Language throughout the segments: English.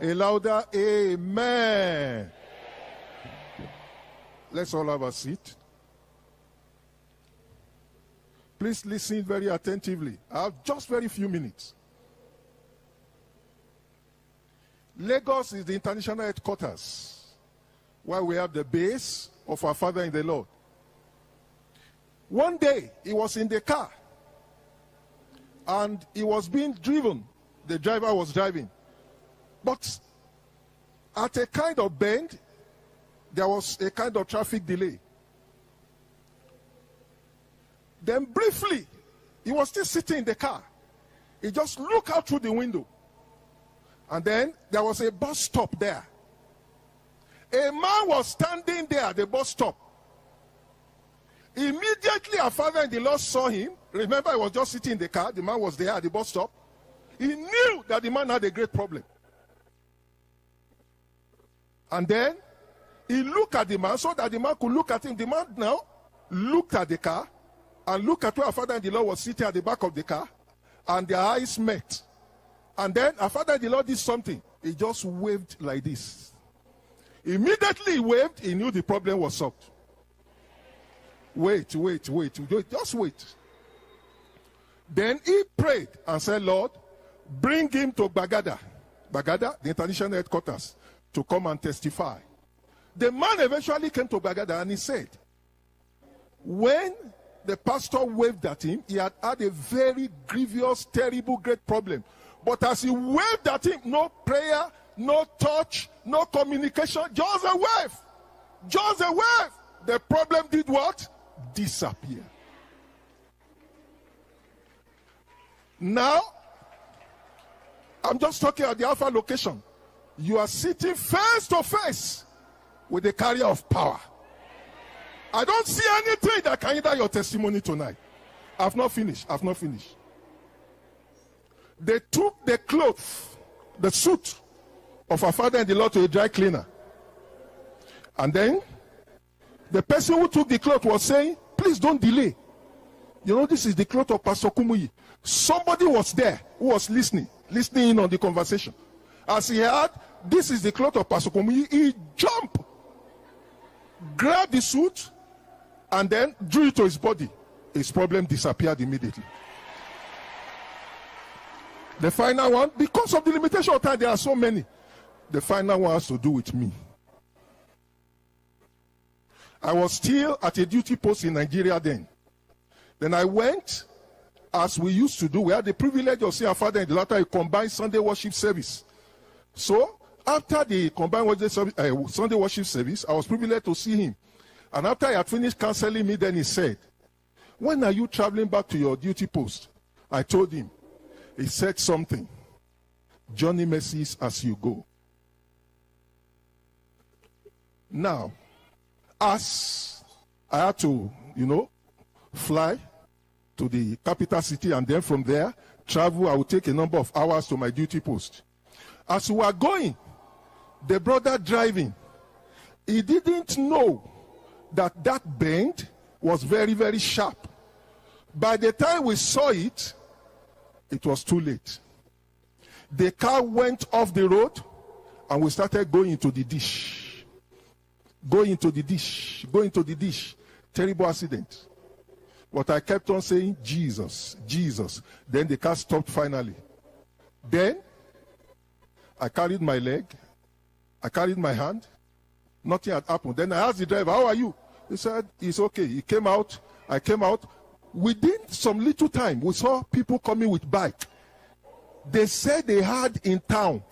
A louder amen. Let's all have a seat. Please listen very attentively. I have just very few minutes. Lagos is the international headquarters where we have the base of our Father in the Lord. One day, he was in the car and he was being driven. The driver was driving. But at a kind of bend, there was a kind of traffic delay. Then briefly, he was still sitting in the car. He just looked out through the window. And then there was a bus stop there. A man was standing there at the bus stop. Immediately, our father in the Lord saw him. Remember, he was just sitting in the car. The man was there at the bus stop. He knew that the man had a great problem. And then he looked at the man so that the man could look at him. The man now looked at the car and looked at where father in the Lord was sitting at the back of the car. And their eyes met. And then our father in the Lord did something. He just waved like this. Immediately he waved, he knew the problem was solved. Wait, wait, wait, wait, just wait. Then he prayed and said, Lord, bring him to Gbagada. Gbagada, the international headquarters, to come and testify. The man eventually came to Gbagada and he said, when the pastor waved at him, he had had a very grievous, terrible, great problem. But as he waved at him, no prayer, no touch, no communication, just a wave. Just a wave. The problem did what? Disappear. Now, I'm just talking at the Alpha location. You are sitting face to face with the carrier of power. I don't see anything that can hinder your testimony tonight. I've not finished. I've not finished. They took the clothes, the suit of our father and the Lord to a dry cleaner. And then the person who took the cloth was saying, Please don't delay. You know, this is the cloth of Pastor Kumuyi. Somebody was there who was listening, listening in on the conversation. As he heard, This is the cloth of Pastor he jumped, grabbed the suit, and then drew it to his body. His problem disappeared immediately. The final one, because of the limitation of time, there are so many. The final one has to do with me. I was still at a duty post in Nigeria then. Then I went, as we used to do. We had the privilege of seeing our father in the latter a combined Sunday worship service. So after the combined worship service, uh, Sunday worship service, I was privileged to see him. And after he had finished counseling me, then he said, When are you traveling back to your duty post? I told him. He said something. Johnny Mercies as you go. Now, as I had to, you know, fly to the capital city and then from there travel, I would take a number of hours to my duty post. As we were going, the brother driving, he didn't know that that bend was very, very sharp. By the time we saw it, it was too late. The car went off the road and we started going into the dish. Going into the dish. Going into the dish. Terrible accident. But I kept on saying, Jesus, Jesus. Then the car stopped finally. Then I carried my leg. I carried my hand. Nothing had happened. Then I asked the driver, How are you? He said, It's okay. He came out. I came out. Within some little time, we saw people coming with bike. They said they had in town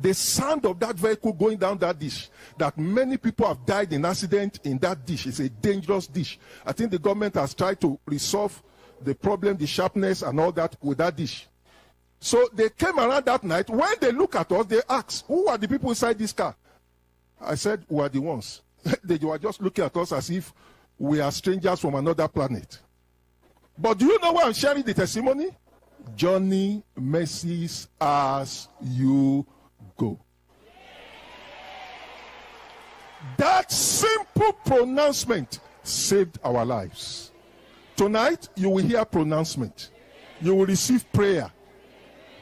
the sound of that vehicle going down that dish. That many people have died in accident in that dish. It's a dangerous dish. I think the government has tried to resolve the problem, the sharpness, and all that with that dish. So they came around that night. When they look at us, they ask, Who are the people inside this car? I said, We are the ones. they were just looking at us as if we are strangers from another planet. But do you know why I'm sharing the testimony? Johnny mercies as you go. That simple pronouncement saved our lives. Tonight, you will hear pronouncement. You will receive prayer.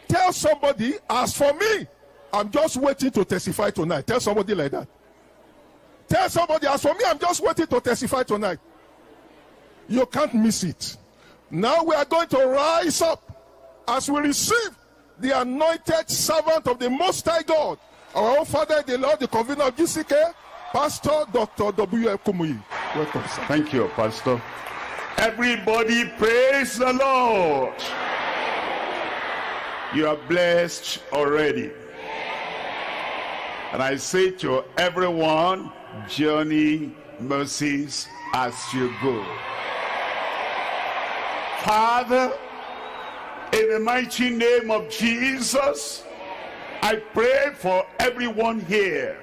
Tell somebody, as for me I'm just waiting to testify tonight. Tell somebody like that. Tell somebody, as for me, I'm just waiting to testify tonight. You can't miss it. Now we are going to rise up as we receive the anointed servant of the Most High God, our own Father, the Lord, the convener of GCK, Pastor Dr. W.F. Kumuyi. Welcome, sir. Thank you, Pastor. Everybody praise the Lord. You are blessed already. And I say to everyone, journey mercies as you go. Father, in the mighty name of Jesus, I pray for everyone here,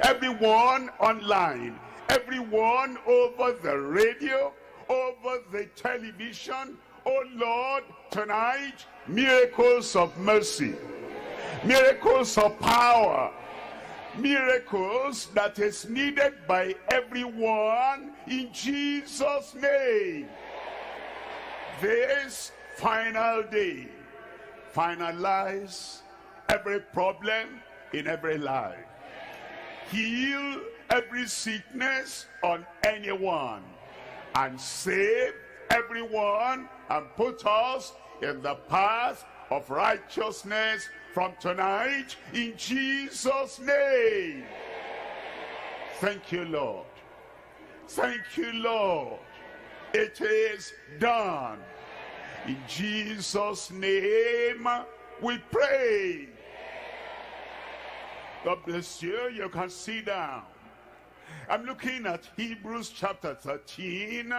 everyone online, everyone over the radio, over the television. Oh Lord, tonight, miracles of mercy, miracles of power, miracles that is needed by everyone in Jesus' name. This final day, finalize every problem in every life. Heal every sickness on anyone and save everyone and put us in the path of righteousness from tonight in Jesus name. Thank you Lord. Thank you Lord. It is done. In Jesus name we pray. God bless you. You can sit down. I'm looking at Hebrews chapter 13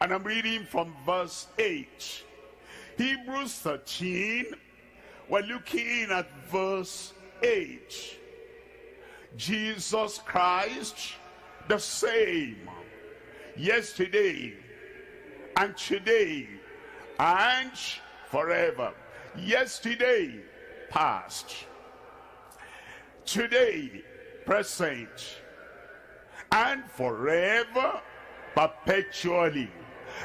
and I'm reading from verse 8 Hebrews 13 we're looking at verse 8 Jesus Christ the same yesterday and today and forever. Yesterday past. Today present. And forever perpetually.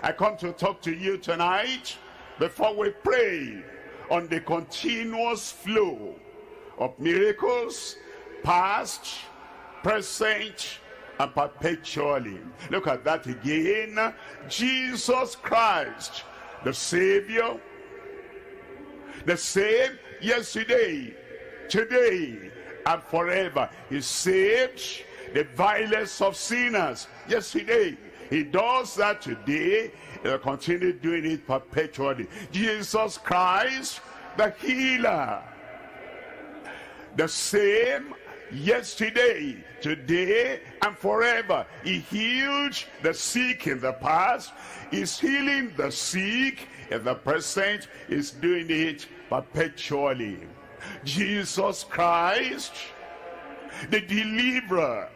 I come to talk to you tonight before we pray on the continuous flow of miracles past present and perpetually. Look at that again. Jesus Christ the Savior the same yesterday today and forever. He saved the vilest of sinners yesterday he does that today he'll continue doing it perpetually. Jesus christ the healer. The same yesterday today and forever. He healed the sick in the past. He's healing the sick in the present. He's doing it perpetually. Jesus christ the deliverer.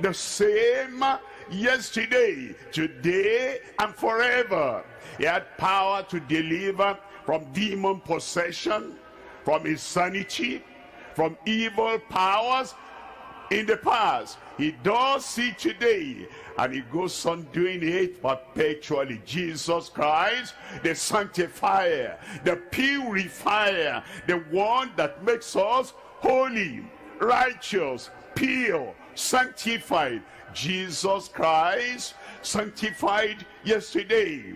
The same yesterday today and forever. He had power to deliver from demon possession from insanity from evil powers in the past. He does see today and he goes on doing it perpetually. Jesus christ the sanctifier the purifier the one that makes us holy righteous pure sanctified jesus christ sanctified yesterday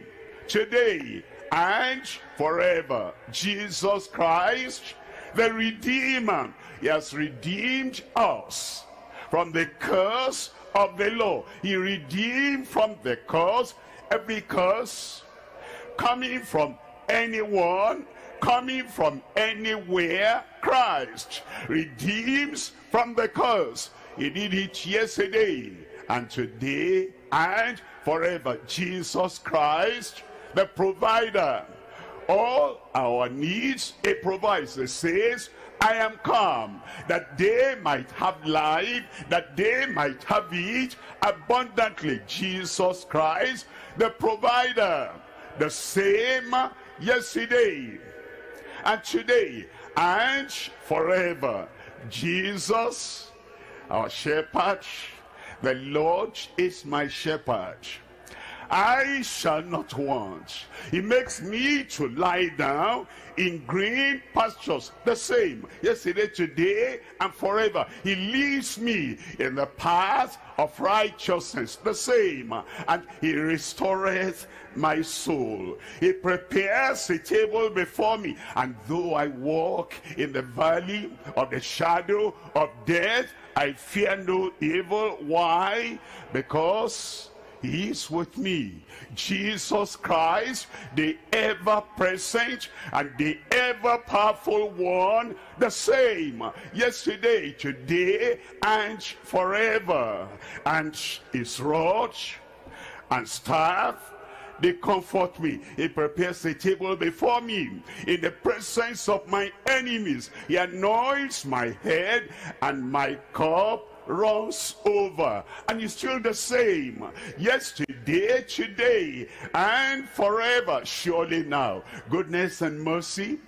today and forever. Jesus christ the redeemer he has redeemed us from the curse of the law. He redeemed from the curse every curse coming from anyone coming from anywhere christ redeems from the curse. He did it yesterday and today and forever. Jesus christ the provider. All our needs he provides. Says I am come that they might have life, that they might have it abundantly. Jesus Christ, the provider, the same yesterday and today and forever. Jesus, our shepherd, the Lord is my shepherd. I shall not want. He makes me to lie down in green pastures. The same yesterday, today, and forever. He leads me in the path of righteousness. The same. And he restoreth my soul. He prepares a table before me. And though I walk in the valley of the shadow of death, I fear no evil. Why? Because he is with me. Jesus Christ, the ever-present and the ever-powerful one, the same yesterday, today, and forever. And his rod and staff they comfort me. He prepares a table before me in the presence of my enemies. He anoints my head and my cup runs over. And he's still the same. Yesterday today and forever surely now. Goodness and mercy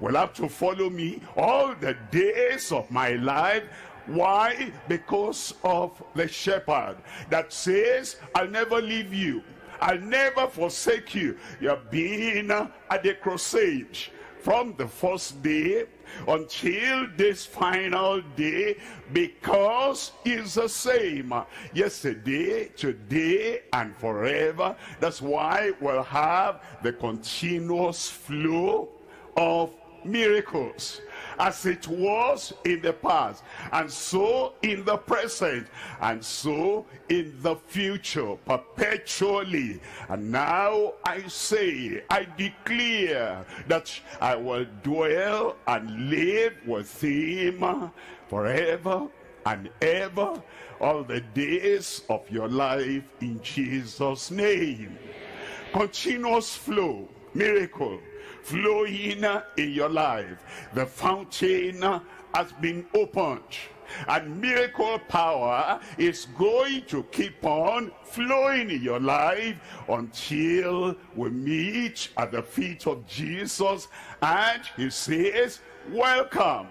will have to follow me all the days of my life. Why? Because of the shepherd that says i'll never leave you. I'll never forsake you. You have been at the crusade from the first day until this final day because it's the same yesterday today and forever. That's why we'll have the continuous flow of miracles as it was in the past and so in the present and so in the future perpetually. And now I say I declare that I will dwell and live with him forever and ever all the days of your life in Jesus name. Continuous flow miracle flowing in your life. The fountain has been opened. And miracle power is going to keep on flowing in your life until we meet at the feet of Jesus and he says, welcome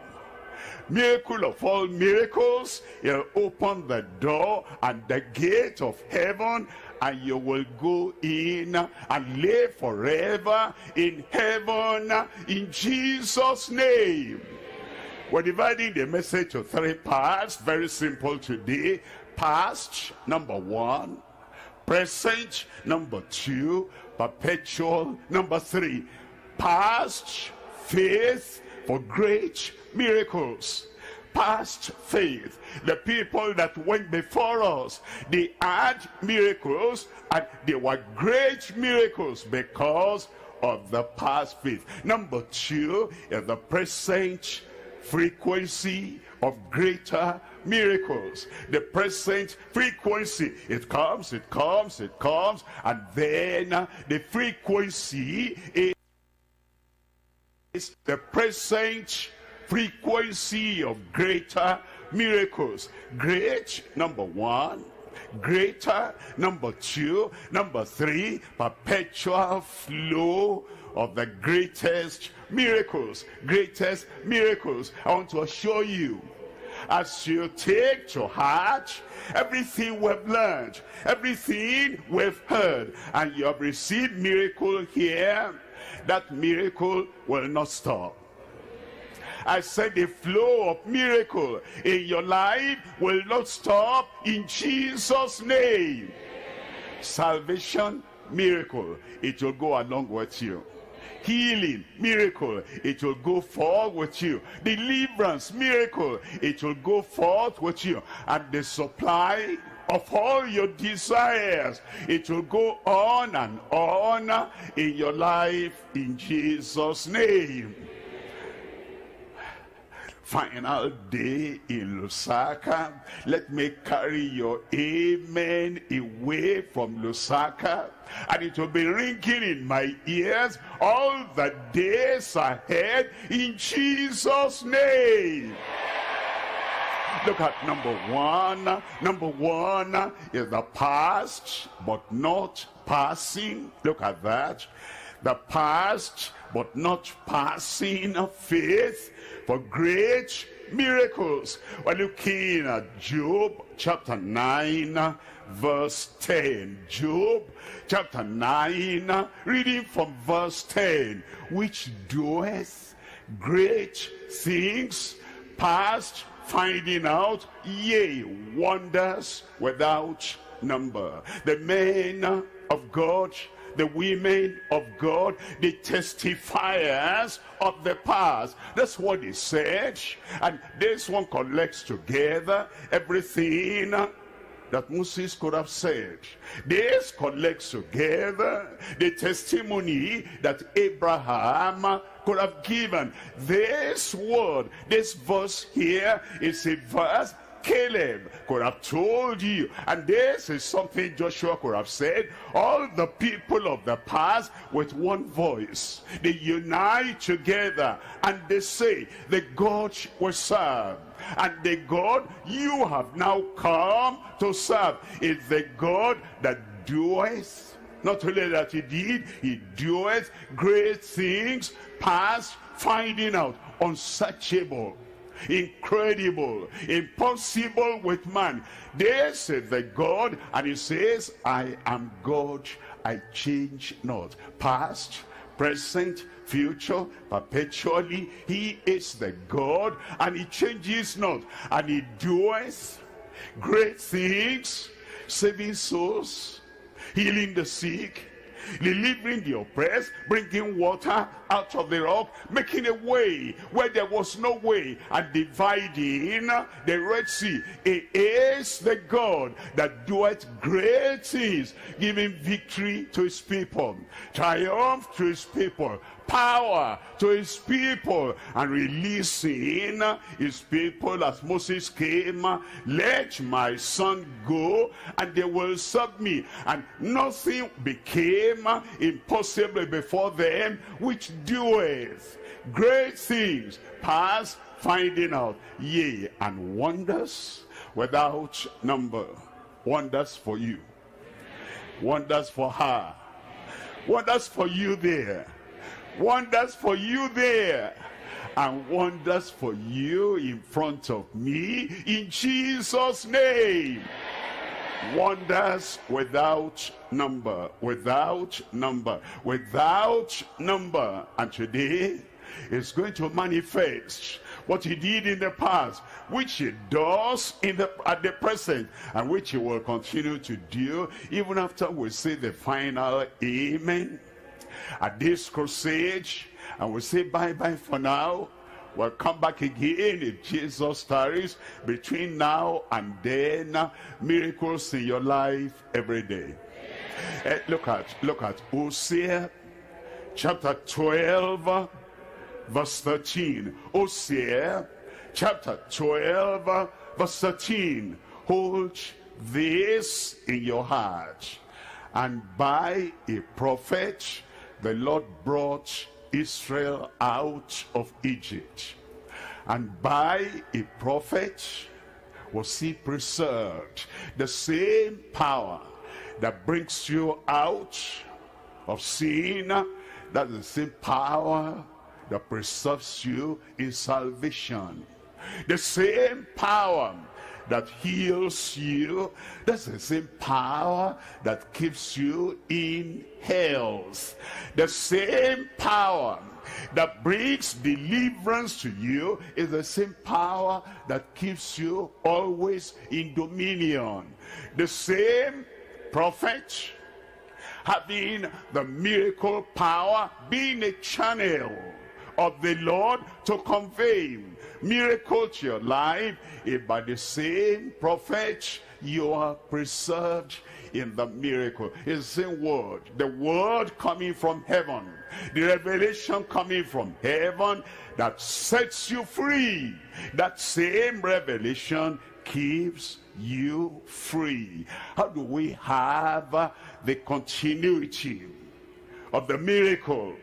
miracle of all miracles he'll open the door and the gate of heaven and you will go in and live forever in heaven in Jesus name. We're dividing the message to three parts very simple today. Past number one. Present number two. Perpetual number three. Past faith for great miracles past faith. The people that went before us they had miracles and they were great miracles because of the past faith. Number two is the present frequency of greater miracles. The present frequency it comes it comes it comes and then the frequency is the present frequency of greater miracles. Great number one. Greater number two. Number three perpetual flow of the greatest miracles. Greatest miracles. I want to assure you as you take to heart everything we've learned everything we've heard and you have received miracle here that miracle will not stop I said the flow of miracle in your life will not stop in Jesus name. Salvation miracle it will go along with you. Healing miracle it will go forth with you. Deliverance miracle it will go forth with you. And the supply of all your desires it will go on and on in your life in Jesus name final day in Lusaka. Let me carry your amen away from Lusaka. And it will be ringing in my ears all the days ahead in Jesus' name. Look at number one. Number one is the past, but not passing. Look at that. The past, but not passing of faith for great miracles. We're looking at Job chapter 9 verse 10. Job chapter 9 reading from verse 10. Which doeth great things past finding out, yea, wonders without number. The men of God the women of God, the testifiers of the past. That's what he said. And this one collects together everything that Moses could have said. This collects together the testimony that Abraham could have given. This word, this verse here is a verse Caleb could have told you. And this is something Joshua could have said. All the people of the past with one voice. They unite together and they say, the God we serve and the God you have now come to serve is the God that doeth not only that he did he doeth great things past finding out unsearchable incredible, impossible with man. This is the God, and he says, I am God, I change not. Past, present, future, perpetually, he is the God, and he changes not. And he doeth great things, saving souls, healing the sick, delivering the oppressed, bringing water out of the rock, making a way where there was no way, and dividing the Red Sea. It is the God that doeth great things, giving victory to his people, triumph to his people, power to his people and releasing his people as Moses came let my son go and they will serve me and nothing became impossible before them which doeth great things past finding out. Yea and wonders without number. Wonders for you. Wonders for her. Wonders for you there. Wonders for you there. And wonders for you in front of me. In Jesus name wonders without number without number without number. And today is going to manifest what he did in the past which he does in the at the present and which he will continue to do even after we say the final amen. At this crusade and we say bye-bye for now we'll come back again if jesus tarries between now and then. Miracles in your life every day. Uh, look at look at Hosea chapter 12 verse 13 Hosea chapter 12 verse 13 hold this in your heart. And by a prophet the Lord brought Israel out of Egypt. And by a prophet was he preserved. The same power that brings you out of sin, that's the same power that preserves you in salvation. The same power that heals you. That's the same power that keeps you in health. The same power that brings deliverance to you is the same power that keeps you always in dominion. The same prophet having the miracle power being a channel of the Lord to convey miracle to your life if by the same prophet you are preserved in the miracle. It's the same word. The word coming from heaven. The revelation coming from heaven that sets you free. That same revelation keeps you free. How do we have the continuity of the miracle,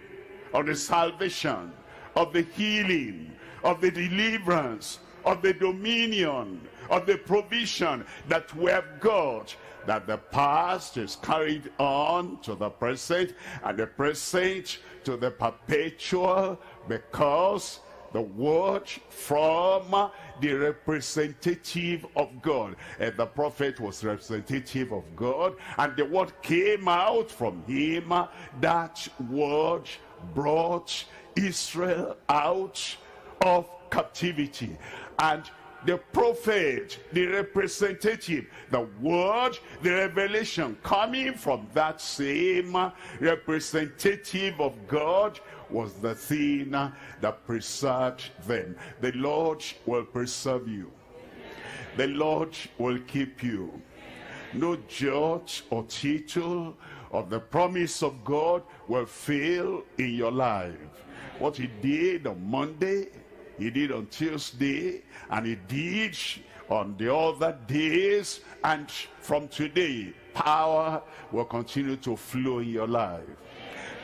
of the salvation, of the healing, of the deliverance, of the dominion, of the provision that we have got that the past is carried on to the present and the present to the perpetual because the word from the representative of God. And the prophet was representative of God. And the word came out from him. That word brought Israel out of captivity. And the prophet, the representative, the word, the revelation coming from that same representative of God was the thing that preserved them. The Lord will preserve you. The Lord will keep you. No judge or tittle of the promise of God will fail in your life. What he did on Monday, he did on Tuesday, and he did on the other days, and from today, power will continue to flow in your life.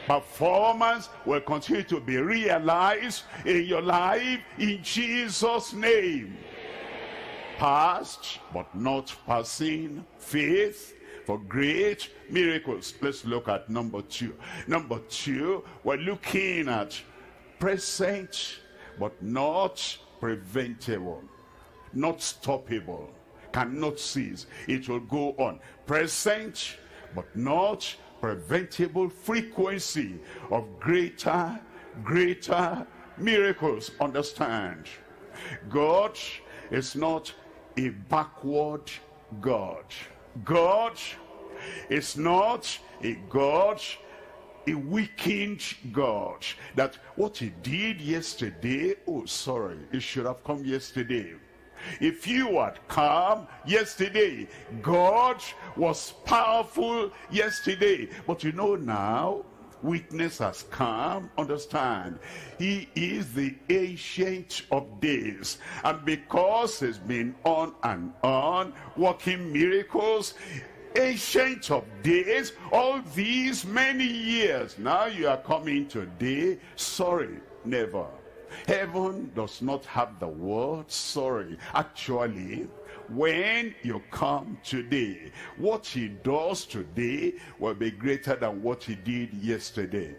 Performance will continue to be realized in your life in Jesus name. Past but not passing faith for great miracles let's look at number two number two we're looking at present but not preventable not stoppable cannot cease it will go on present but not preventable frequency of greater, greater miracles. Understand, God is not a backward God. God is not a God a weakened God that what he did yesterday oh sorry it should have come yesterday if you had come yesterday, God was powerful yesterday. But you know now, weakness has come understand. He is the ancient of days and because he's been on and on working miracles ancient of days all these many years. Now you are coming today sorry never. Heaven does not have the word sorry. Actually, when you come today, what he does today will be greater than what he did yesterday.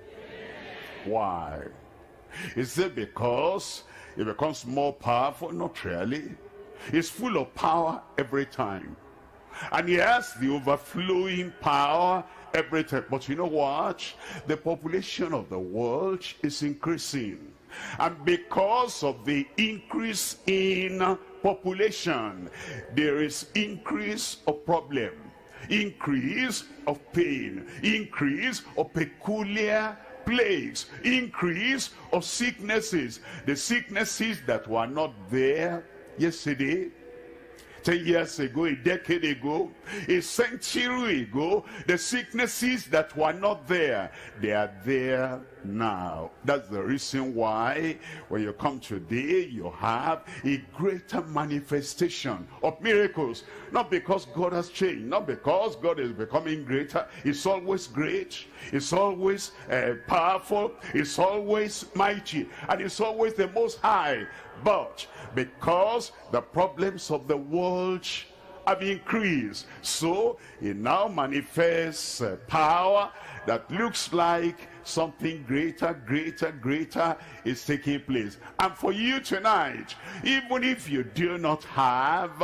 Why? Is it because it becomes more powerful? Not really. It's full of power every time. And he has the overflowing power every time. But you know what? The population of the world is increasing. And because of the increase in population, there is increase of problem, increase of pain, increase of peculiar plagues, increase of sicknesses. The sicknesses that were not there yesterday, 10 years ago, a decade ago, a century ago, the sicknesses that were not there, they are there now. That's the reason why when you come today, you have a greater manifestation of miracles. Not because God has changed, not because God is becoming greater. It's always great. It's always uh, powerful. It's always mighty. And it's always the most high. But because the problems of the world have increased, so it now manifests power that looks like something greater, greater, greater is taking place. And for you tonight, even if you do not have,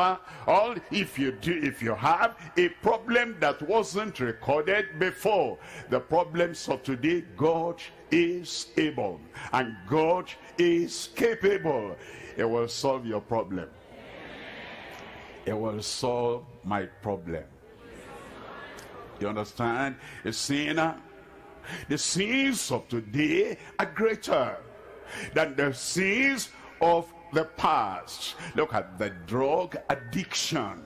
all if you do, if you have a problem that wasn't recorded before, the problems of today, God is able and God is capable. It will solve your problem. It will solve my problem. You understand? A sinner, the sins of today are greater than the sins of the past. Look at the drug addiction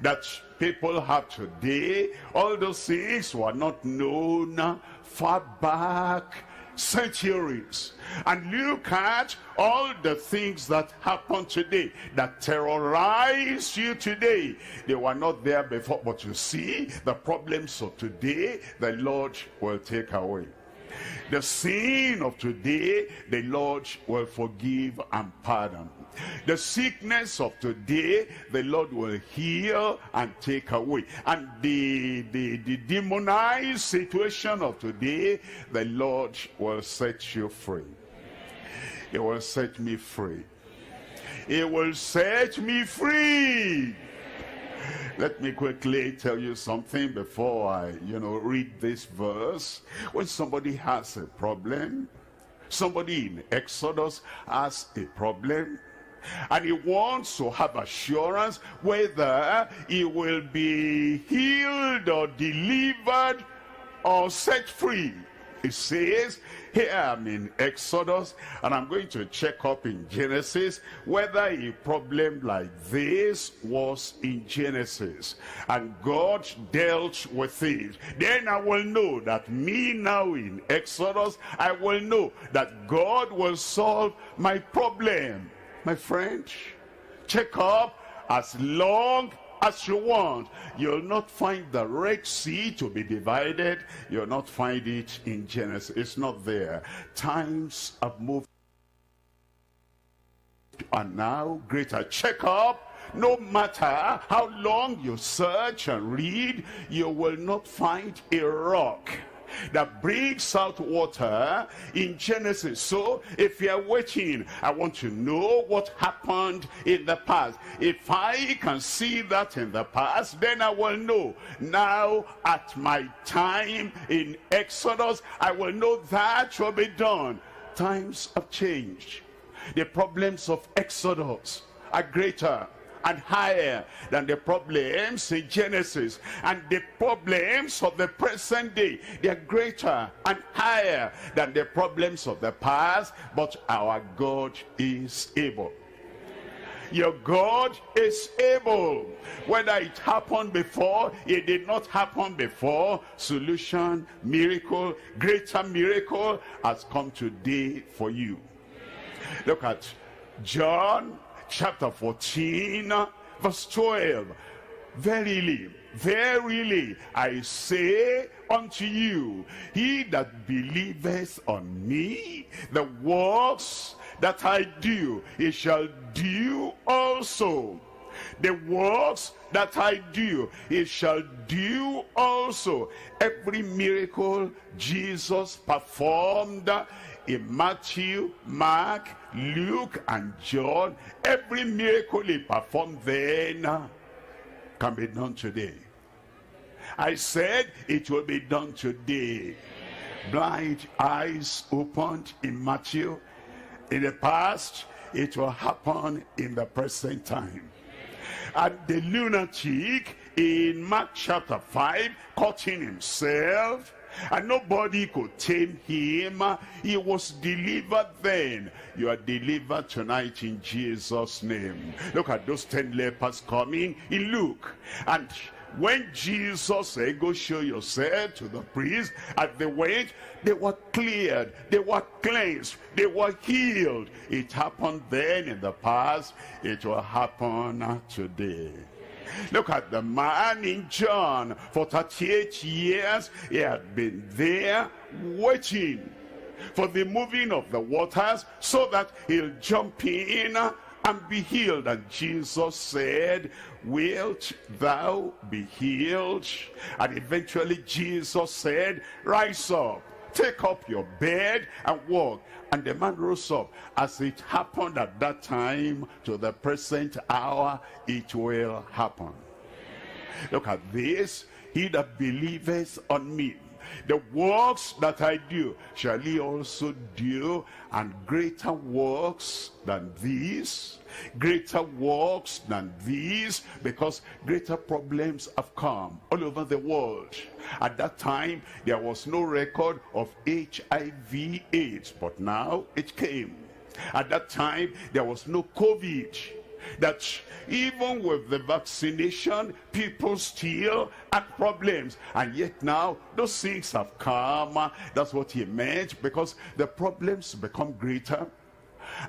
that people have today. All those things were not known far back centuries. And look at all the things that happen today that terrorize you today. They were not there before but you see the problems of today the lord will take away. The sin of today the lord will forgive and pardon the sickness of today, the Lord will heal and take away. And the, the, the demonized situation of today, the Lord will set you free. He will set me free. He will set me free. Let me quickly tell you something before I, you know, read this verse. When somebody has a problem, somebody in Exodus has a problem, and he wants to have assurance whether he will be healed or delivered or set free. It says, here I'm in Exodus, and I'm going to check up in Genesis whether a problem like this was in Genesis. And God dealt with it. Then I will know that me now in Exodus, I will know that God will solve my problem. My friend, check up as long as you want. You'll not find the Red Sea to be divided. You'll not find it in Genesis. It's not there. Times have moved. And now greater Check up. No matter how long you search and read, you will not find a rock that brings out water in Genesis. So if you're waiting, I want to know what happened in the past. If I can see that in the past, then I will know. Now at my time in Exodus, I will know that will be done. Times have changed. The problems of Exodus are greater and higher than the problems in Genesis. And the problems of the present day, they are greater and higher than the problems of the past. But our God is able. Your God is able. Whether it happened before, it did not happen before. Solution, miracle, greater miracle has come today for you. Look at John chapter 14, verse 12. Verily, verily, I say unto you, he that believeth on me, the works that I do, he shall do also. The works that I do, he shall do also. Every miracle Jesus performed in Matthew, Mark, Luke, and John, every miracle he performed then can be done today. I said it will be done today. Blind eyes opened in Matthew. In the past, it will happen in the present time. And the lunatic in Mark chapter 5, cutting himself, and nobody could tame him. He was delivered then. You are delivered tonight in Jesus' name. Look at those ten lepers coming in Luke. And when Jesus said, go show yourself to the priest, at the went, they were cleared, they were cleansed, they were healed. It happened then in the past, it will happen today. Look at the man in John. For 38 years, he had been there waiting for the moving of the waters so that he'll jump in and be healed. And Jesus said, wilt thou be healed? And eventually Jesus said, rise up, take up your bed and walk. And the man rose up. As it happened at that time, to the present hour, it will happen. Look at this. He that believeth on me, the works that I do shall he also do, and greater works than these, greater works than these, because greater problems have come all over the world. At that time, there was no record of HIV AIDS, but now it came. At that time, there was no COVID that even with the vaccination, people still had problems. And yet now, those things have come. That's what he meant, because the problems become greater,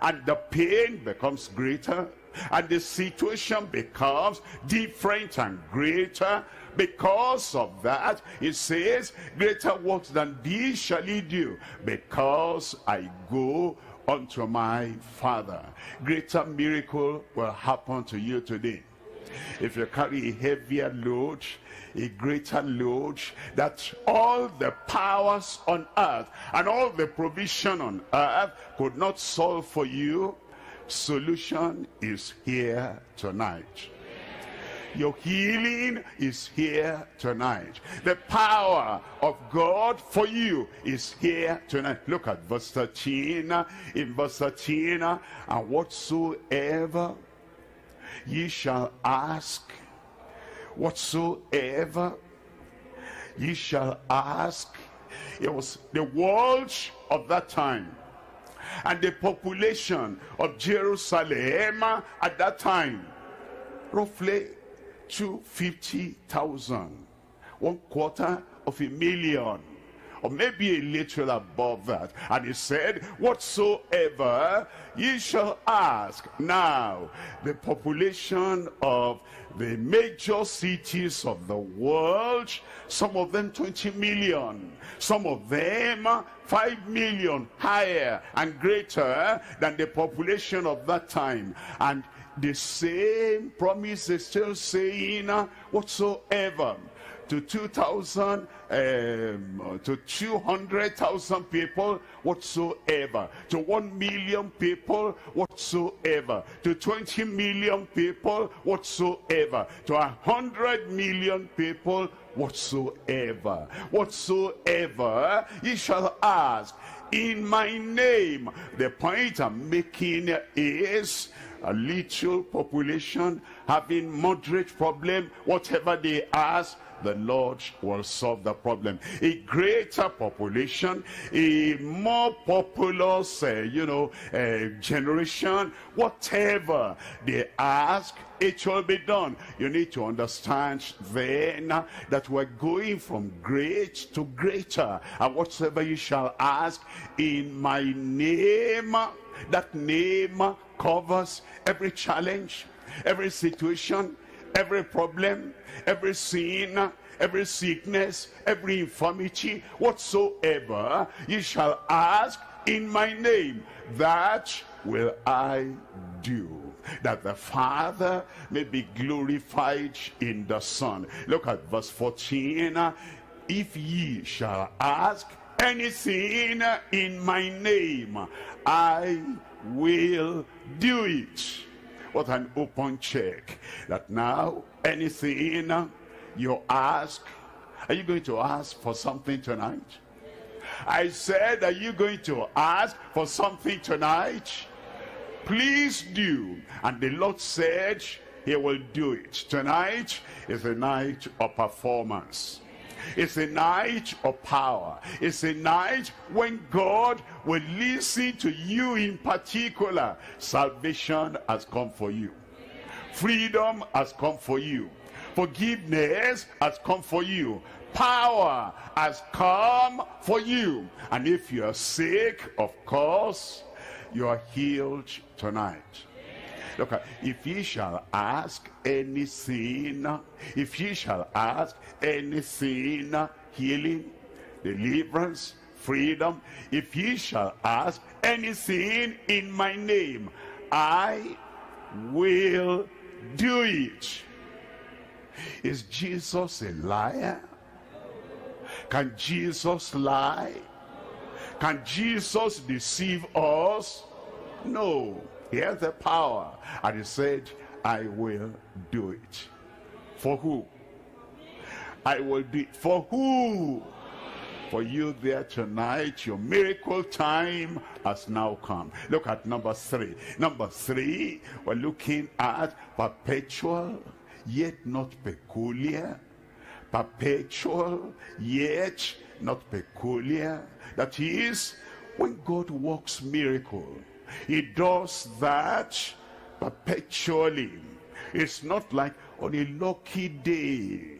and the pain becomes greater, and the situation becomes different and greater. Because of that, it says, greater works than these shall he do, because I go unto my father greater miracle will happen to you today If you carry a heavier load, a greater load that all the powers on earth and all the provision on earth could not solve for you, solution is here tonight. Your healing is here tonight. The power of God for you is here tonight. Look at verse 13. In verse 13, and whatsoever ye shall ask, whatsoever ye shall ask. It was the world of that time and the population of Jerusalem at that time, roughly 250,000, one quarter of a million, or maybe a little above that. And he said, whatsoever ye shall ask. Now, the population of the major cities of the world, some of them 20 million, some of them 5 million higher and greater than the population of that time. And the same promise is still saying whatsoever. To 2,000, um, to 200,000 people whatsoever, to 1 million people whatsoever, to 20 million people whatsoever, to 100 million people whatsoever, whatsoever ye shall ask in my name. The point I'm making is a little population having moderate problem, whatever they ask, the Lord will solve the problem. A greater population, a more populous, uh, you know, uh, generation, whatever they ask, it will be done. You need to understand then that we're going from great to greater. And whatsoever you shall ask in my name, that name covers every challenge, every situation, every problem, every sin, every sickness, every infirmity, whatsoever you shall ask in my name, that will I do that the Father may be glorified in the Son. Look at verse 14. If ye shall ask anything in my name, I will do it. What an open check. That now, anything you ask, are you going to ask for something tonight? I said, are you going to ask for something tonight? Please do. And the Lord said, he will do it. Tonight is a night of performance. It's a night of power. It's a night when God will listen to you in particular. Salvation has come for you. Freedom has come for you. Forgiveness has come for you. Power has come for you. And if you are sick, of course, you are healed tonight. Look, if ye shall ask anything, if ye shall ask anything, healing, deliverance, freedom, if ye shall ask anything in my name, I will do it. Is Jesus a liar? Can Jesus lie? Can Jesus deceive us? No. He has the power. And he said, I will do it. For who? I will do it. For who? For you there tonight, your miracle time has now come. Look at number three. Number three, we're looking at perpetual, yet not peculiar. Perpetual, yet not peculiar. That is, when God works miracle, he does that perpetually. It's not like on a lucky day.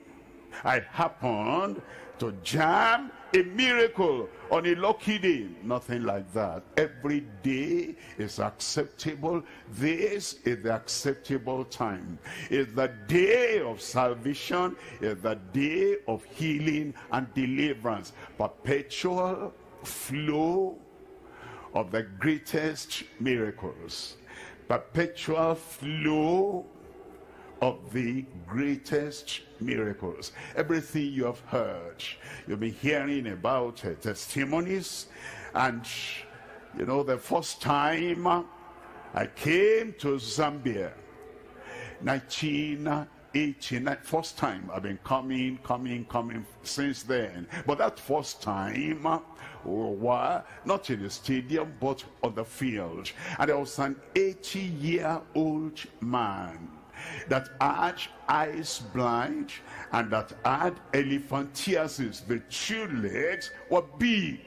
I happened to jam a miracle on a lucky day. Nothing like that. Every day is acceptable. This is the acceptable time. It's the day of salvation. It's the day of healing and deliverance. Perpetual flow of the greatest miracles. Perpetual flow of the greatest miracles. Everything you have heard, you've been hearing about uh, testimonies. And, you know, the first time I came to Zambia, 1989, first time I've been coming, coming, coming since then. But that first time, were not in the stadium, but on the field. And there was an 80-year-old man that had eyes blind and that had elephantiasis. The two legs were big.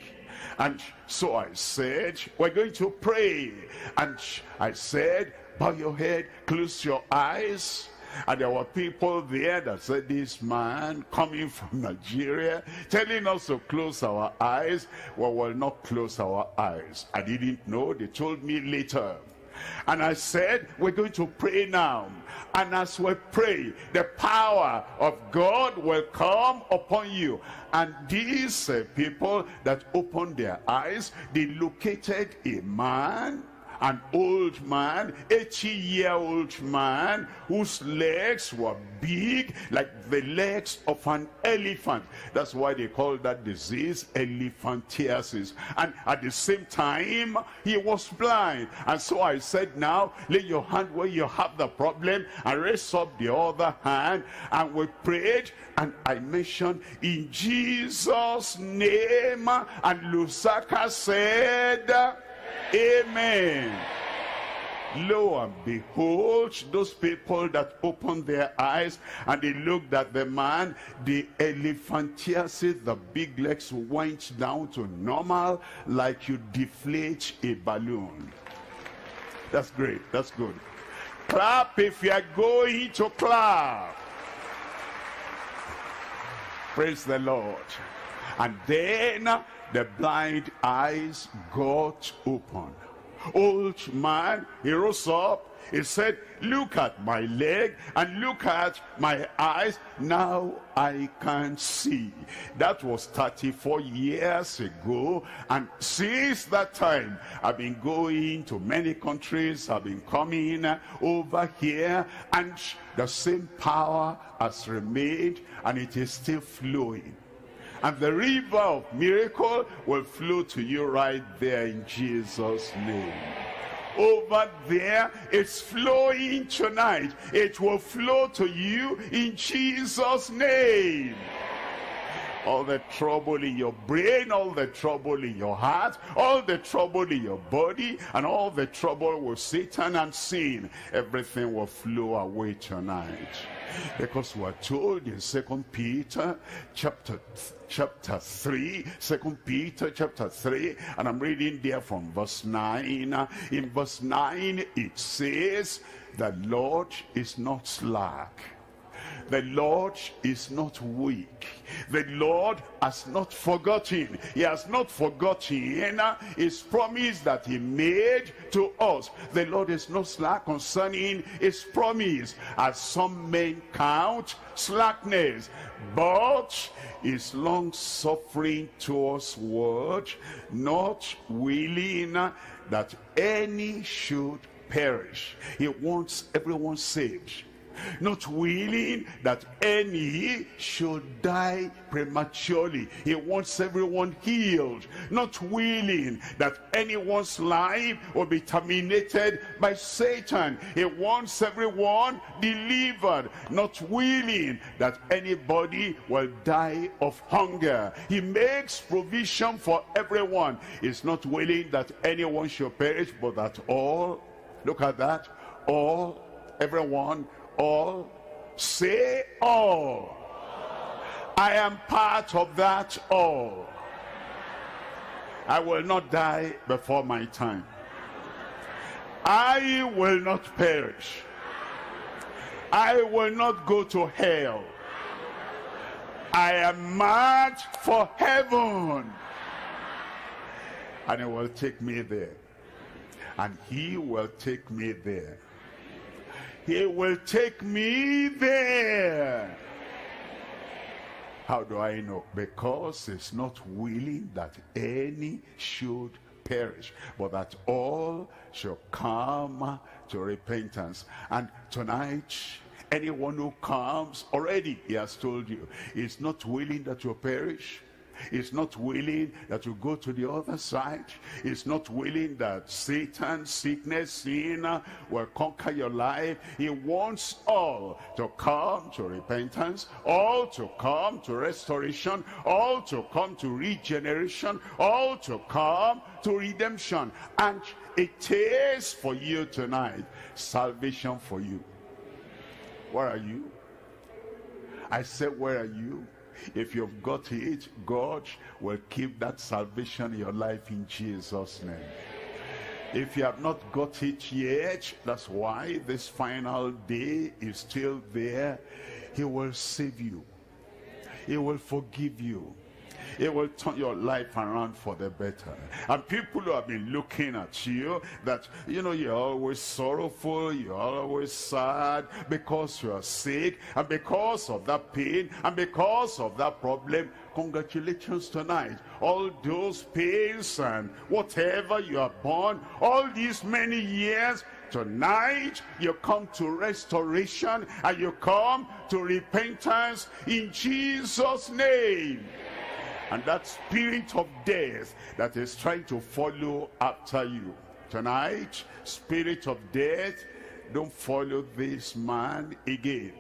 And so I said, we're going to pray. And I said, bow your head, close your eyes. And there were people there that said, this man coming from Nigeria, telling us to close our eyes. Well, we'll not close our eyes. I didn't know. They told me later. And I said, we're going to pray now. And as we pray, the power of God will come upon you. And these uh, people that opened their eyes, they located a man an old man, 80 year old man, whose legs were big like the legs of an elephant. That's why they call that disease elephantiasis. And at the same time, he was blind. And so I said, now lay your hand where you have the problem and raise up the other hand. And we prayed and I mentioned in Jesus' name. And Lusaka said, Amen. Lo and behold, those people that opened their eyes and they looked at the man, the elephantiasis, the big legs went down to normal like you deflate a balloon. That's great. That's good. Clap if you are going to clap. Praise the Lord. And then the blind eyes got open. Old man, he rose up. He said, look at my leg and look at my eyes. Now I can see. That was 34 years ago. And since that time, I've been going to many countries. I've been coming over here. And the same power has remained and it is still flowing and the river of miracle will flow to you right there in Jesus name. Over there it's flowing tonight. It will flow to you in Jesus name. All the trouble in your brain, all the trouble in your heart, all the trouble in your body, and all the trouble with Satan and sin, everything will flow away tonight. Because we're told in Second Peter chapter chapter 3, 2 Peter chapter 3, and I'm reading there from verse 9. In verse 9 it says, the Lord is not slack the Lord is not weak. The Lord has not forgotten. He has not forgotten his promise that he made to us. The Lord is not slack concerning his promise. As some men count slackness. But is long suffering towards word, not willing that any should perish. He wants everyone saved not willing that any should die prematurely. He wants everyone healed, not willing that anyone's life will be terminated by Satan. He wants everyone delivered, not willing that anybody will die of hunger. He makes provision for everyone. He's not willing that anyone should perish, but that all, look at that, all, everyone all? Say all. I am part of that all. I will not die before my time. I will not perish. I will not go to hell. I am marked for heaven. And he will take me there. And he will take me there. He will take me there. How do I know? Because he's not willing that any should perish, but that all shall come to repentance. And tonight, anyone who comes, already he has told you, is not willing that you perish. Is not willing that you go to the other side. Is not willing that Satan, sickness, sin uh, will conquer your life. He wants all to come to repentance, all to come to restoration, all to come to regeneration, all to come to redemption. And it is for you tonight, salvation for you. Where are you? I said, where are you? If you've got it, God will keep that salvation in your life in Jesus' name. If you have not got it yet, that's why this final day is still there. He will save you. He will forgive you. It will turn your life around for the better. And people who have been looking at you, that, you know, you're always sorrowful, you're always sad because you're sick, and because of that pain, and because of that problem, congratulations tonight. All those pains and whatever you have borne, all these many years, Tonight, you come to restoration and you come to repentance in Jesus' name. And that spirit of death that is trying to follow after you. Tonight, spirit of death, don't follow this man again.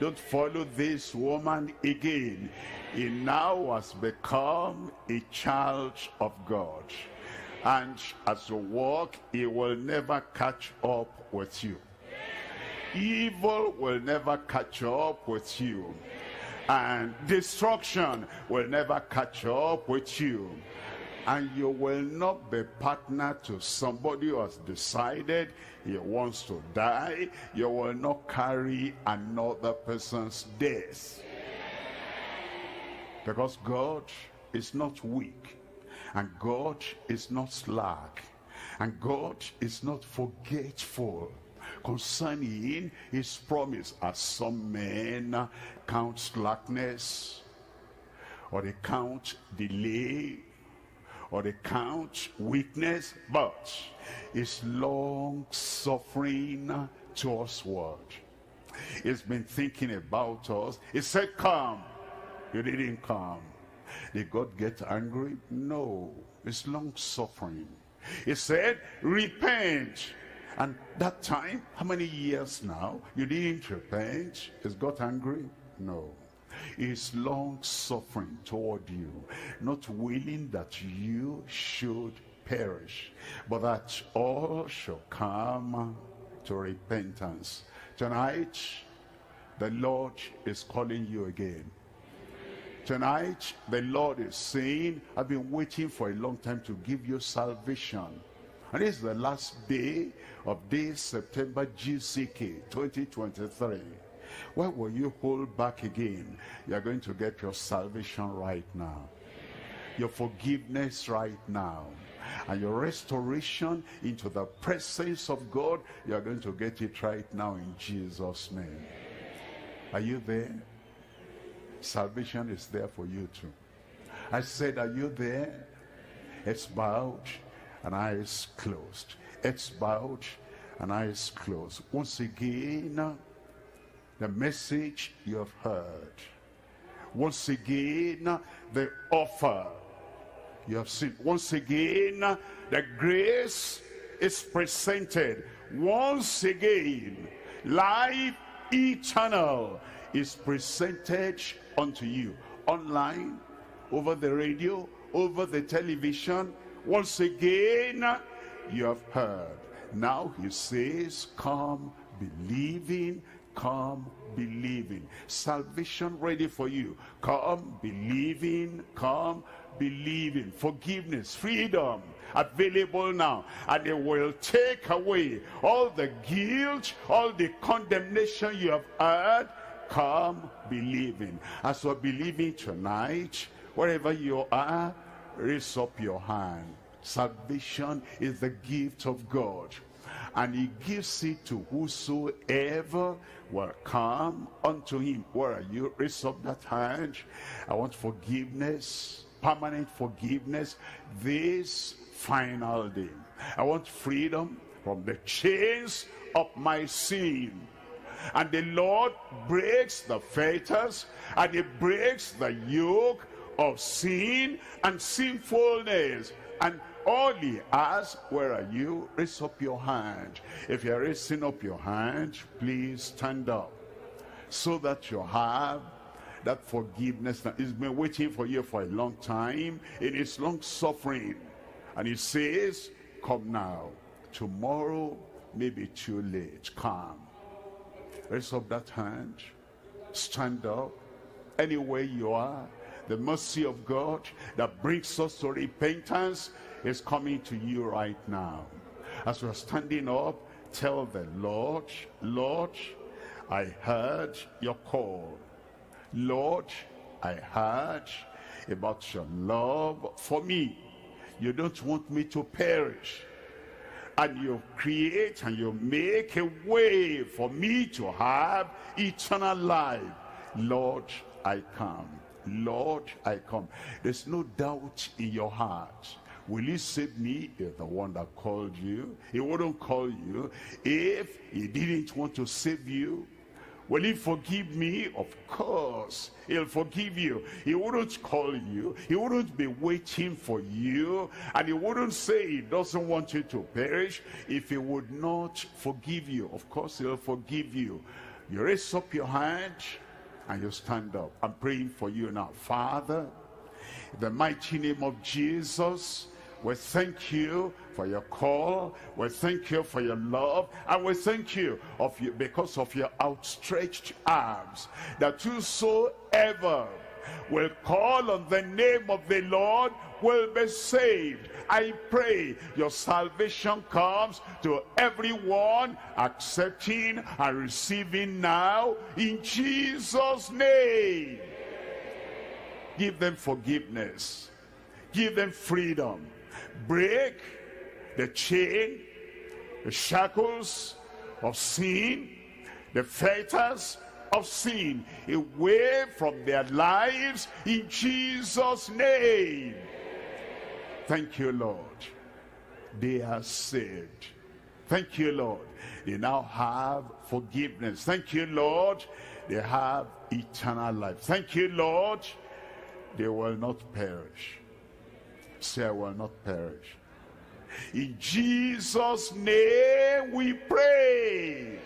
Don't follow this woman again. He now has become a child of God. And as you walk, he will never catch up with you. Evil will never catch up with you and destruction will never catch up with you. And you will not be partner to somebody who has decided he wants to die. You will not carry another person's death. Because God is not weak and God is not slack and God is not forgetful concerning his promise as some men count slackness or they count delay or they count weakness but it's long suffering to us what he's been thinking about us. He said come. You didn't come. Did god get angry? No. It's long suffering. He said repent and that time, how many years now? You didn't repent? Has God angry? No. Is long suffering toward you, not willing that you should perish, but that all shall come to repentance. Tonight, the Lord is calling you again. Tonight, the Lord is saying, I've been waiting for a long time to give you salvation. And this is the last day of this September GCK 2023. Why will you hold back again? You're going to get your salvation right now. Your forgiveness right now. And your restoration into the presence of God, you're going to get it right now in Jesus' name. Are you there? Salvation is there for you too. I said, are you there? It's bowed and eyes closed. It's bowed and eyes closed. Once again, the message you have heard. Once again, the offer you have seen. Once again, the grace is presented. Once again, life eternal is presented unto you. Online, over the radio, over the television. Once again, you have heard. Now he says, come believing, come believing. Salvation ready for you. Come believing, come believing. Forgiveness, freedom available now. And it will take away all the guilt, all the condemnation you have heard. Come believing. As we're believing tonight, wherever you are, raise up your hand Salvation is the gift of God. And he gives it to whosoever will come unto him. Where are you? Raise up that hand. I want forgiveness, permanent forgiveness this final day. I want freedom from the chains of my sin. And the Lord breaks the fetters and he breaks the yoke of sin and sinfulness. And all he asks, where are you? Raise up your hand. If you're raising up your hand, please stand up. So that you have that forgiveness that has been waiting for you for a long time in his long suffering. And he says, come now. Tomorrow may be too late. Come. Raise up that hand. Stand up. Anywhere you are. The mercy of God that brings us to repentance is coming to you right now. As we're standing up, tell the Lord, Lord, I heard your call. Lord, I heard about your love for me. You don't want me to perish. And you create and you make a way for me to have eternal life. Lord, I come. Lord, I come. There's no doubt in your heart. Will he save me? The one that called you. He wouldn't call you if he didn't want to save you. Will he forgive me? Of course, he'll forgive you. He wouldn't call you. He wouldn't be waiting for you. And he wouldn't say he doesn't want you to perish if he would not forgive you. Of course, he'll forgive you. You raise up your hand and you stand up. I'm praying for you now. Father, in the mighty name of Jesus, we thank you for your call. We thank you for your love. And we thank you of you because of your outstretched arms. That whosoever will call on the name of the Lord will be saved. I pray your salvation comes to everyone accepting and receiving now in Jesus' name. Give them forgiveness. Give them freedom. Break the chain, the shackles of sin, the fetters of sin away from their lives in Jesus' name. Thank you, Lord. They are saved. Thank you, Lord. They now have forgiveness. Thank you, Lord. They have eternal life. Thank you, Lord. They will not perish. Say, I will not perish. In Jesus' name we pray.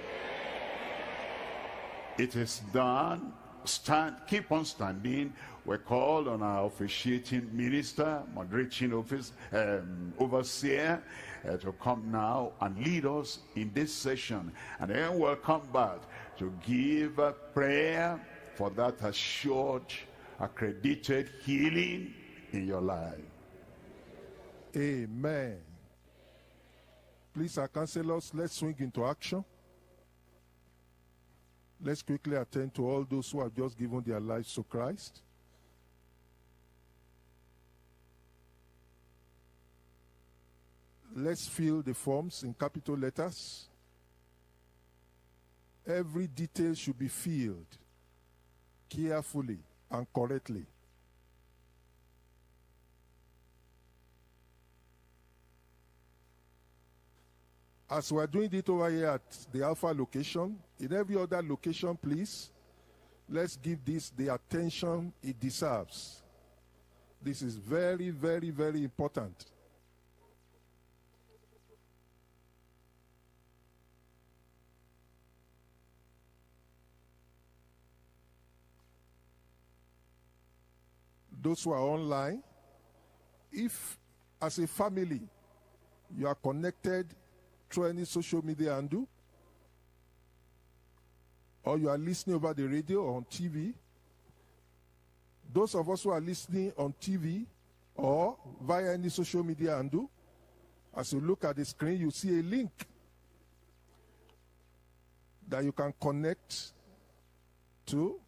It is done. Stand, keep on standing. We call on our officiating minister, moderating office, um, overseer, uh, to come now and lead us in this session. And then we'll come back to give a prayer for that assured, accredited healing in your life. Amen. Please, our counselors, let's swing into action. Let's quickly attend to all those who have just given their lives to Christ. Let's fill the forms in capital letters. Every detail should be filled carefully and correctly. As we're doing it over here at the Alpha location, in every other location, please, let's give this the attention it deserves. This is very, very, very important. Those who are online, if as a family you are connected through any social media and do, or you are listening over the radio or on TV, those of us who are listening on TV or via any social media and do, as you look at the screen, you see a link that you can connect to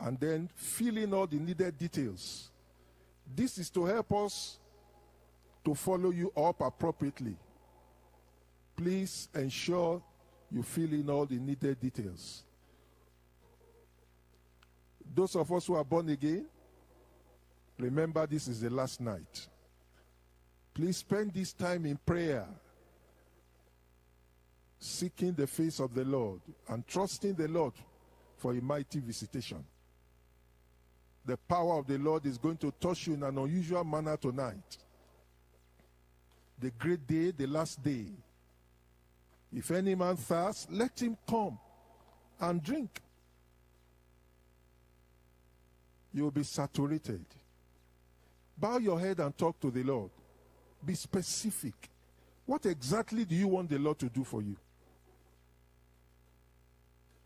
and then fill in all the needed details. This is to help us to follow you up appropriately. Please ensure you fill in all the needed details. Those of us who are born again, remember this is the last night. Please spend this time in prayer. seeking the face of the Lord and trusting the Lord for a mighty visitation. The power of the Lord is going to touch you in an unusual manner tonight. The great day, the last day. If any man thirst, let him come and drink. You will be saturated. Bow your head and talk to the Lord. Be specific. What exactly do you want the Lord to do for you?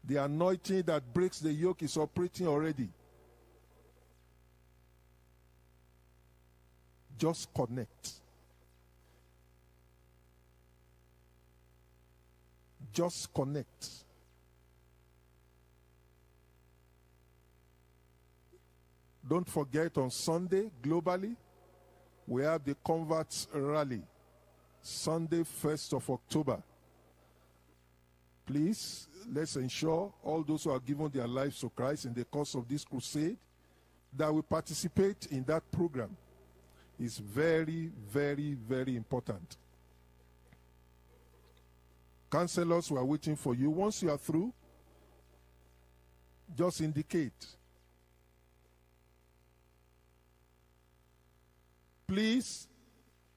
The anointing that breaks the yoke is operating already. Just connect. Just connect. Don't forget on Sunday, globally, we have the Converts Rally. Sunday, 1st of October. Please, let's ensure all those who have given their lives to Christ in the course of this crusade that we participate in that program. Is very, very, very important. Counselors who are waiting for you, once you are through, just indicate. Please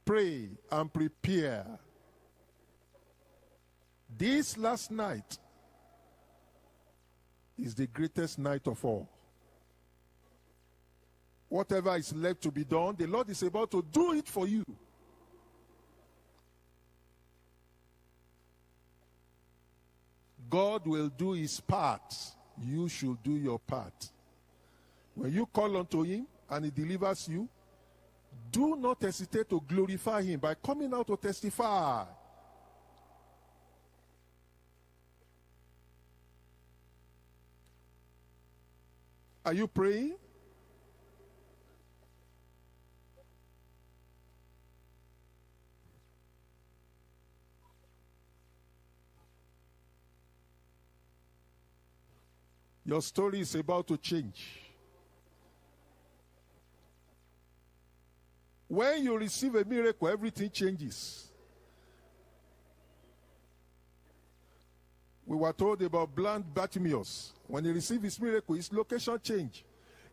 pray and prepare. This last night is the greatest night of all. Whatever is left to be done, the Lord is about to do it for you. God will do his part. You should do your part. When you call unto him and he delivers you, do not hesitate to glorify him by coming out to testify. Are you praying? Your story is about to change. When you receive a miracle, everything changes. We were told about blind Bartimaeus. When he received his miracle, his location changed.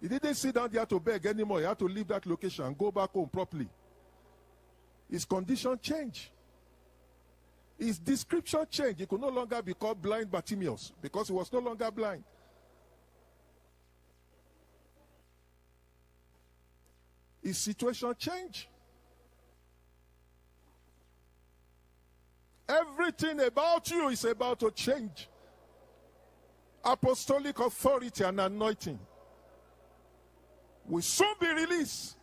He didn't sit down there to beg anymore. He had to leave that location and go back home properly. His condition changed. His description changed. He could no longer be called blind Bartimaeus because he was no longer blind. His situation changed. Everything about you is about to change. Apostolic authority and anointing will soon be released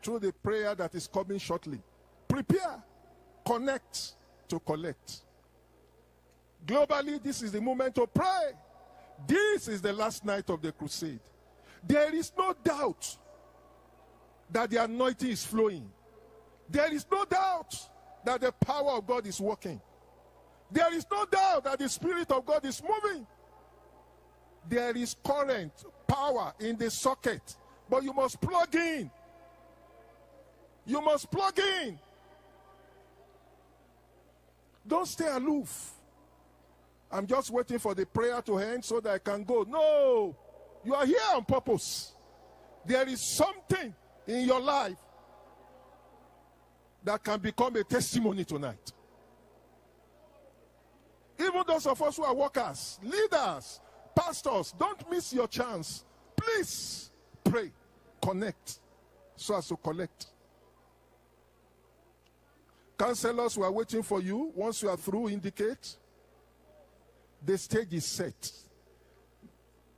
through the prayer that is coming shortly. Prepare, connect to collect. Globally, this is the moment to pray. This is the last night of the crusade. There is no doubt that the anointing is flowing. There is no doubt that the power of God is working. There is no doubt that the Spirit of God is moving. There is current power in the socket, but you must plug in. You must plug in. Don't stay aloof. I'm just waiting for the prayer to end so that I can go. No, you are here on purpose. There is something in your life that can become a testimony tonight. Even those of us who are workers, leaders, pastors, don't miss your chance. Please pray, connect, so as to collect. Counselors who are waiting for you, once you are through, indicate the stage is set.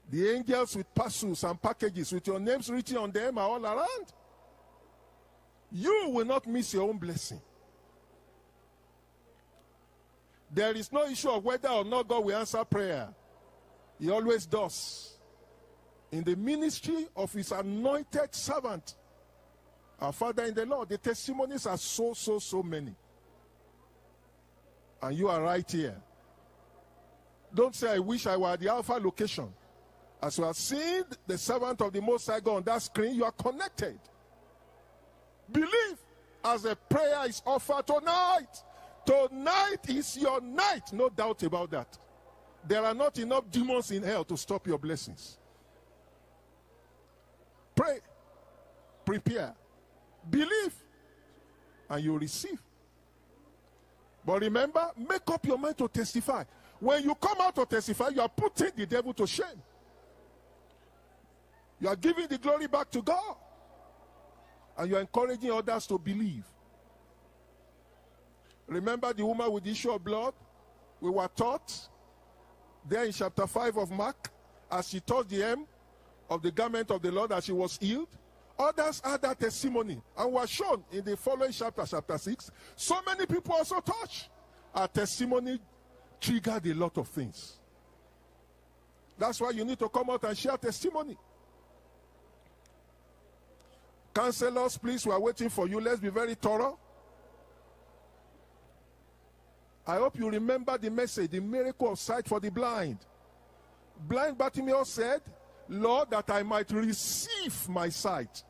The angels with parcels and packages with your names written on them are all around. You will not miss your own blessing. There is no issue of whether or not God will answer prayer. He always does. In the ministry of his anointed servant, our Father in the Lord, the testimonies are so, so, so many. And you are right here. Don't say, I wish I were at the Alpha location. As you are seeing the servant of the Most High God on that screen, you are connected. Believe as a prayer is offered tonight Tonight is your night, no doubt about that. There are not enough demons in hell to stop your blessings. Pray, prepare, believe, and you receive. But remember, make up your mind to testify. When you come out to testify, you are putting the devil to shame. You are giving the glory back to God. And you are encouraging others to believe. Remember the woman with the issue of blood? We were taught there in chapter 5 of Mark, as she touched the hem of the garment of the Lord as she was healed. Others had that testimony and were shown in the following chapter, chapter 6. So many people also touched. Our testimony triggered a lot of things. That's why you need to come out and share testimony. Counselors, please, we are waiting for you. Let's be very thorough. I hope you remember the message, the miracle of sight for the blind. Blind Bartimaeus said, Lord, that I might receive my sight.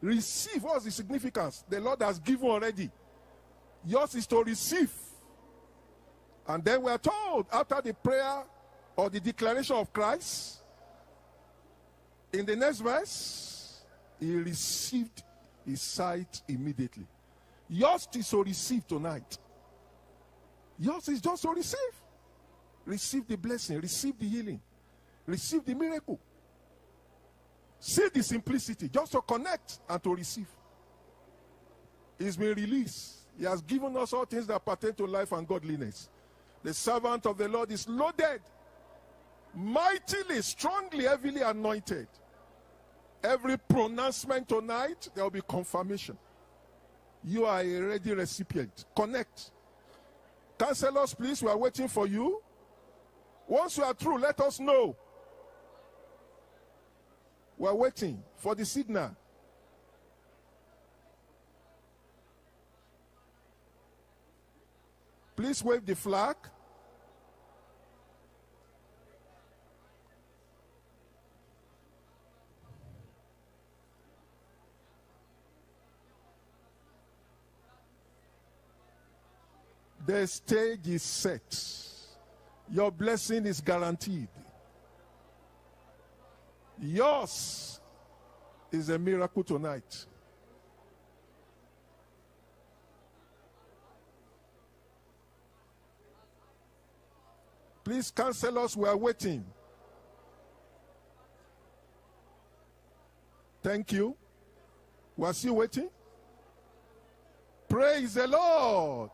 Receive, what's the significance? The Lord has given already. Yours is to receive. And then we are told after the prayer or the declaration of Christ, in the next verse, he received his sight immediately. Yours is to receive tonight. Yours is just to receive. Receive the blessing, receive the healing, receive the miracle. See the simplicity, just to connect and to receive. He's been released. He has given us all things that pertain to life and godliness. The servant of the Lord is loaded, mightily, strongly, heavily anointed. Every pronouncement tonight, there will be confirmation. You are a ready recipient. Connect. Counselors, please, we are waiting for you. Once you are through, let us know. We are waiting for the signal. Please wave the flag. The stage is set. Your blessing is guaranteed. Yours is a miracle tonight. Please cancel us. We are waiting. Thank you. We are still waiting. Praise the Lord.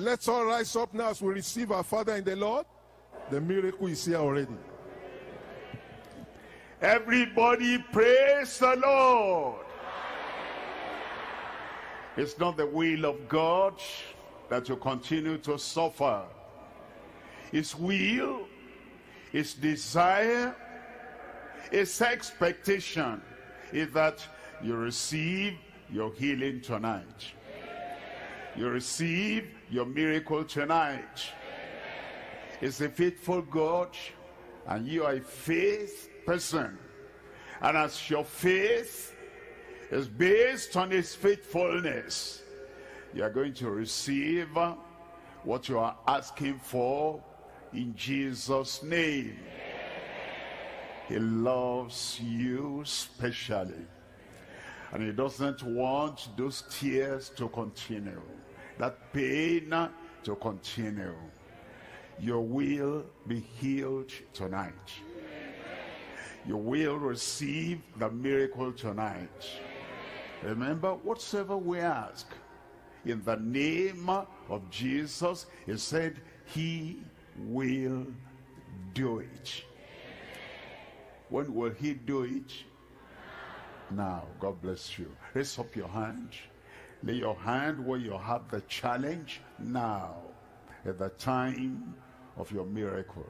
Let's all rise up now as we receive our Father in the Lord. The miracle is here already. Everybody praise the Lord. It's not the will of God that you continue to suffer. His will, his desire, his expectation is that you receive your healing tonight. You receive your miracle tonight. It's a faithful God and you are a faith person. And as your faith is based on his faithfulness, you are going to receive what you are asking for in Jesus' name. He loves you specially. And he doesn't want those tears to continue. That pain to continue. You will be healed tonight. You will receive the miracle tonight. Remember, whatsoever we ask, in the name of Jesus, he said, he will do it. When will he do it? Now, God bless you. Raise up your hand. Lay your hand where you have the challenge now, at the time of your miracle.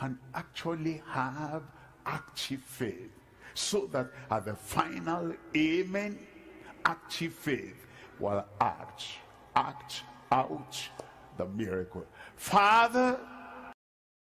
And actually have active faith. So that at the final amen, active faith will act, act out the miracle. Father,